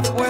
la.